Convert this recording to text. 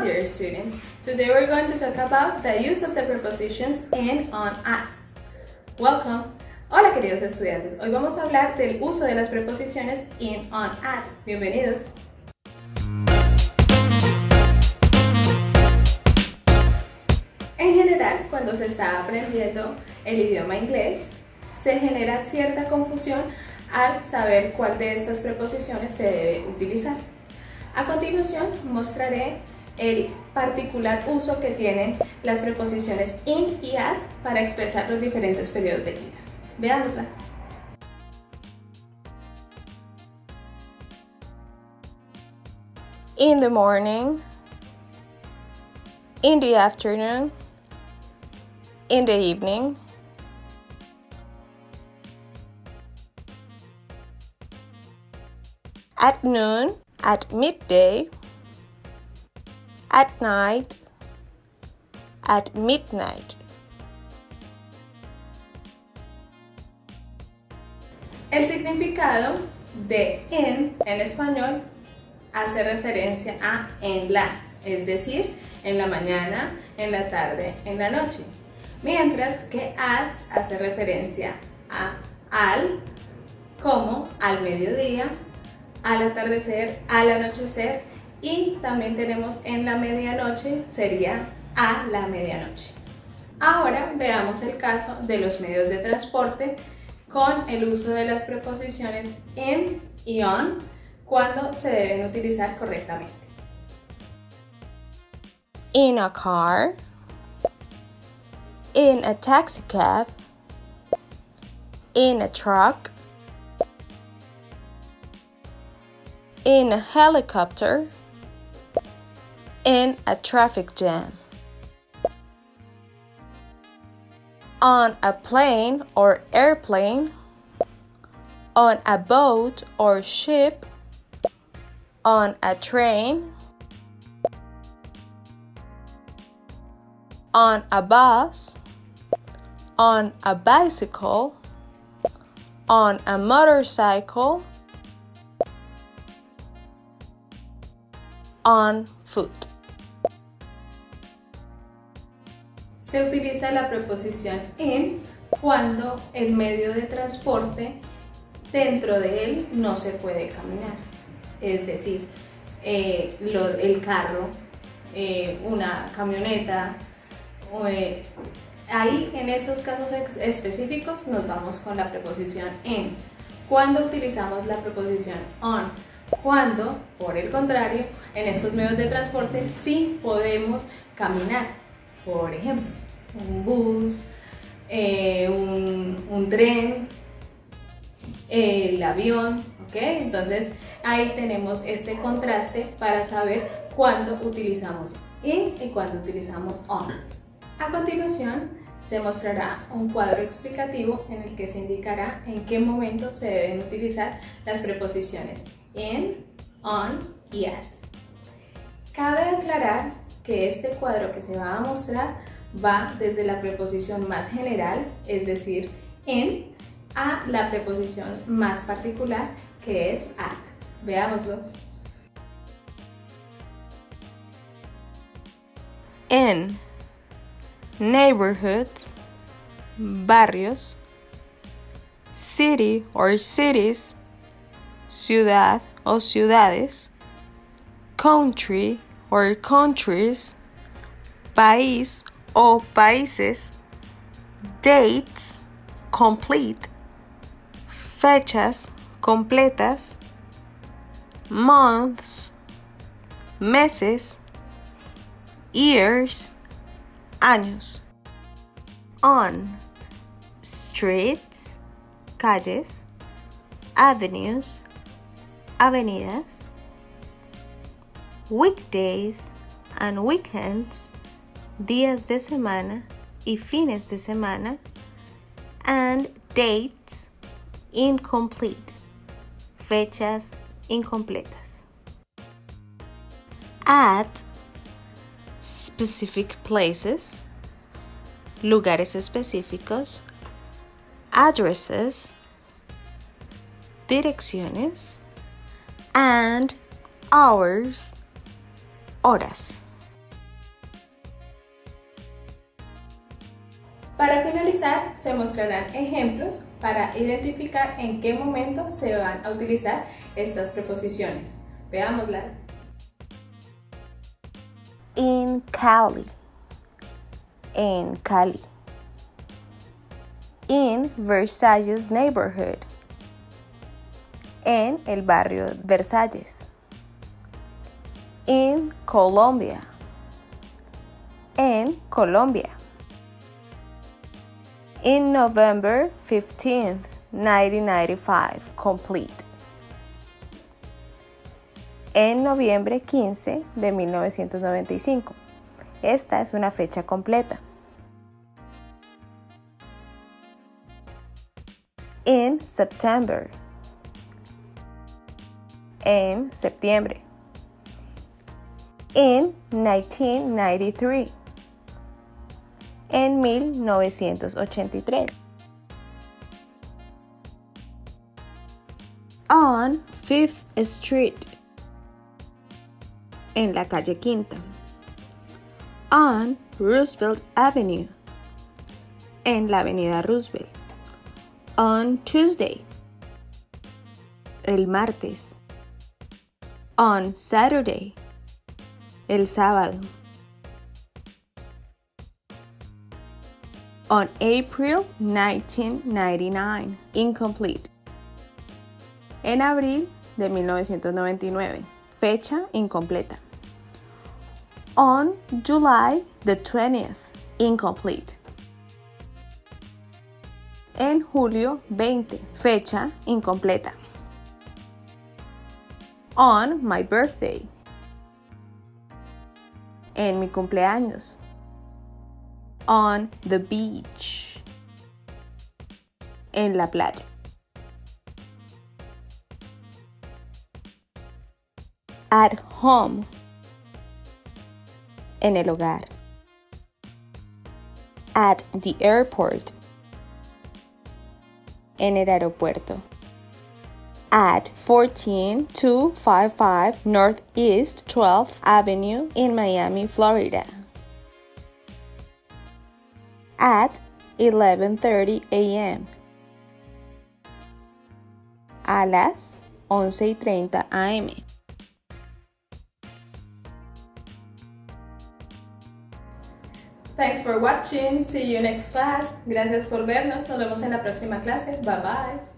Dear students, today we're going to talk about the use of the prepositions in, on, at. Welcome. Hola queridos estudiantes, hoy vamos a hablar del uso de las preposiciones in, on, at. Bienvenidos. En general, cuando se está aprendiendo el idioma inglés, se genera cierta confusión al saber cuál de estas preposiciones se debe utilizar. A continuación mostraré el particular uso que tienen las preposiciones in y at para expresar los diferentes periodos del día. Veámosla. In the morning, in the afternoon, in the evening, at noon, at midday, at night, at midnight. El significado de en en español hace referencia a en la, es decir, en la mañana, en la tarde, en la noche. Mientras que at hace referencia a al, como al mediodía, al atardecer, al anochecer y también tenemos en la medianoche, sería a la medianoche. Ahora veamos el caso de los medios de transporte con el uso de las preposiciones in y on cuando se deben utilizar correctamente. In a car, in a taxi cab, in a truck, in a helicopter, in a traffic jam. On a plane or airplane, on a boat or ship, on a train, on a bus, on a bicycle, on a motorcycle, on foot. Se utiliza la preposición in cuando el medio de transporte dentro de él no se puede caminar. Es decir, eh, el carro, eh, una camioneta, eh, ahí en esos casos específicos nos vamos con la preposición in. Cuando utilizamos la preposición on, cuando, por el contrario, en estos medios de transporte sí podemos caminar. Por ejemplo, un bus, eh, un, tren, el avión, ¿ok? Entonces ahí tenemos este contraste para saber cuándo utilizamos in y cuándo utilizamos on. A continuación se mostrará un cuadro explicativo en el que se indicará en qué momento se deben utilizar las preposiciones in, on y at. Cabe aclarar que este cuadro que se va a mostrar va desde la preposición más general, es decir, in, a la preposición más particular que es at. Veámoslo. in neighborhoods, barrios, city or cities, ciudad o ciudades, country or countries, país o países, dates, complete, fechas completas, months, meses, years, años. On streets, calles, avenues, avenidas, weekdays and weekends, días de semana y fines de semana, and dates incomplete, fechas incompletas. At specific places, lugares específicos, addresses, direcciones, and hours, horas. Para finalizar, se mostrarán ejemplos para identificar en qué momento se van a utilizar estas preposiciones. Veámoslas. In Cali. En Cali. In Versalles neighborhood. En el barrio Versalles. In Colombia. En Colombia. In November 15th, 1995, complete. En noviembre 15 de 1995. Esta es una fecha completa. In September. En septiembre. In 1993 en 1983. On Fifth Street, en la calle Quinta. On Roosevelt Avenue, en la avenida Roosevelt. On Tuesday, el martes. On Saturday, el sábado. on April 1999. Incomplete. En abril de 1999. Fecha incompleta. On July the 20th. Incomplete. En julio 20. Fecha incompleta. On my birthday. En mi cumpleaños on the beach. En la playa. At home. En el hogar. At the airport. En el aeropuerto. At 14255 Northeast 12th Avenue in Miami, Florida at 11:30 a.m. a las 11:30 am. Thanks for watching. See you next class. Gracias por vernos. Nos vemos en la próxima clase. Bye bye.